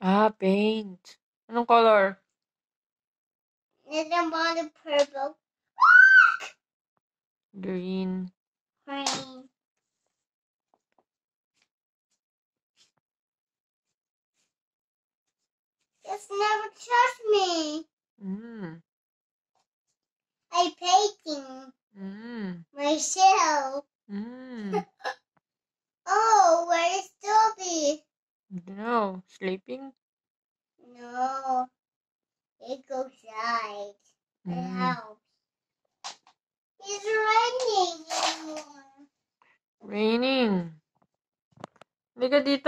Ah, paint. Anong color? There's a lot of purple. Green. Green. Just never trust me. Mm. I painting Mm. myself. Mm. Sleeping? No. It goes like It mm. helps. It's raining. Raining. Look at this.